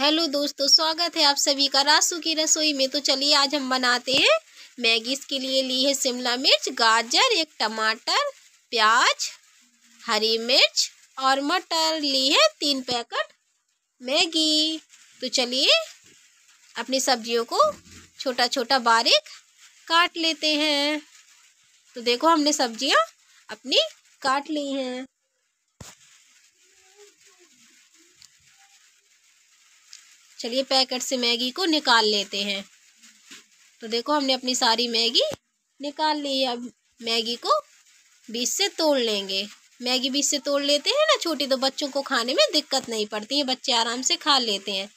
Hello दोस्तों, स्वागत है आप सभी का रासू की रसोई में। तो चलिए आज हम बनाते हैं मैगी। इसके लिए ली है शिमला मिर्च, गाजर, एक टमाटर, प्याज, हरी मिर्च और मटर। ली है तीन पैकेट मैगी। तो चलिए अपनी सब्जियों को छोटा छोटा बारीक काट लेते हैं। तो देखो हमने सब्ज़ियाँ अपनी काट ली हैं। चलिए पैकेट से मैगी को निकाल लेते हैं। तो देखो हमने अपनी सारी मैगी निकाल ली है अब मैगी को बीच से तोड़ लेंगे। मैगी बीच से तोड़ लेते हैं ना, छोटी तो बच्चों को खाने में दिक्कत नहीं पड़ती है, बच्चे आराम से खा लेते हैं।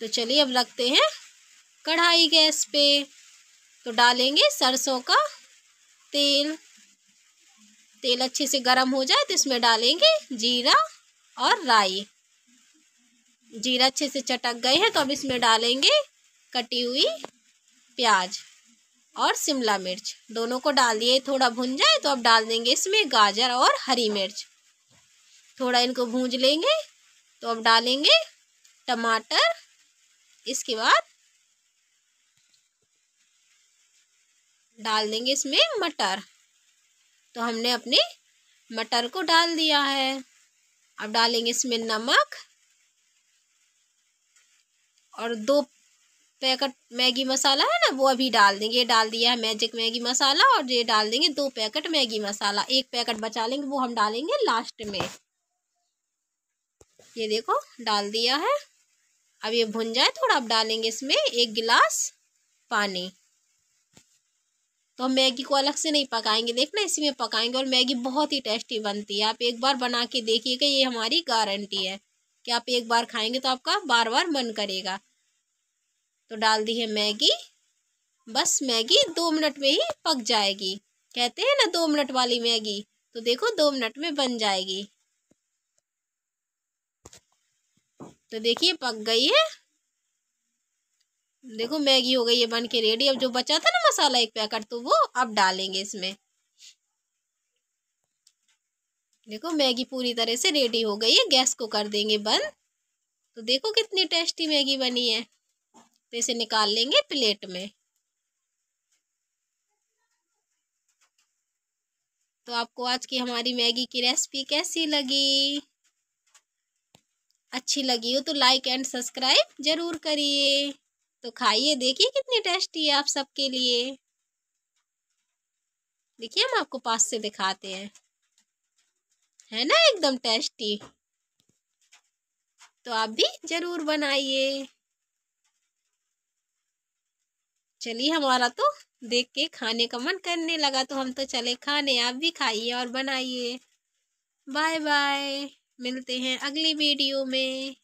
तो चलिए अब रखते हैं कढ़ाई गैस पे। तो डालेंगे सरसों का तेल। तेल अच्छे से गर्म हो जाए तो इसमें डालेंगे जीरा और राई। जीरा अच्छे से चटक गए हैं तो अब इसमें डालेंगे कटी हुई प्याज और शिमला मिर्च। दोनों को डाल दिए थोड़ा भुन जाए तो अब डाल देंगे इसमें गाजर और हरी मिर्च। थोड़ा इनको भूंज लेंगे तो अब डालेंगे टमाटर। इसके बाद डाल देंगे इसमें मटर। तो हमने अपने मटर को डाल दिया है। अब डालेंगे इसमें नमक और दो पैकेट मैगी मसाला है ना, वो अभी डाल देंगे। ये डाल दिया है मैजिक मैगी मसाला और ये डाल देंगे दो पैकेट मैगी मसाला। एक पैकेट बचा लेंगे, वो हम डालेंगे लास्ट में। ये देखो, डाल दिया है। अब ये भुन जाए थोड़ा, अब डालेंगे इसमें एक गिलास पानी। तो हम मैगी को अलग से नहीं पकाएँगे। देखना इसी में पकाएँगे और मैगी बहुत ही टेस्टी बनती है। आप एक बार बना के देखिएगा, ये हमारी गारंटी है कि आप एक बार खाएँगे तो आपका बार बार मन करेगा। तो डाल दी है मैगी। बस मैगी दो मिनट में ही पक जाएगी। कहते हैं ना, दो मिनट वाली मैगी। तो देखो, दो मिनट में बन जाएगी। तो देखिए, पक गई है। देखो मैगी हो गई है बन के रेडी अब जो बचा था ना मसाला एक पैकेट तो वो अब डालेंगे इसमें। देखो मैगी पूरी तरह से रेडी हो गई है, गैस को कर देंगे बंद। तो देखो कितनी टेस्टी मैगी बनी है। तो इसे निकाल लेंगे प्लेट में। तो आपको आज की हमारी मैगी की रेसिपी कैसी लगी? अच्छी लगी हो तो लाइक एंड सब्सक्राइब ज़रूर करिए। तो खाइए, देखिए कितनी टेस्टी है आप सबके लिए। देखिए हम आपको पास से दिखाते हैं। है ना एकदम टेस्टी। तो आप भी ज़रूर बनाइए। चलिए हमारा तो देख के खाने का मन करने लगा तो हम तो चले खाने। आप भी खाइए और बनाइए। बाय बाय मिलते हैं अगली वीडियो में।